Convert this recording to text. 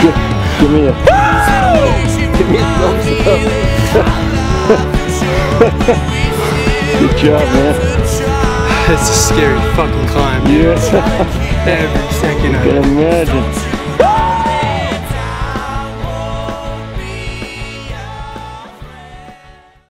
give, give me a give me a thumbs up. Good job, man. It's a scary fucking climb. Yes, Every second I can imagine.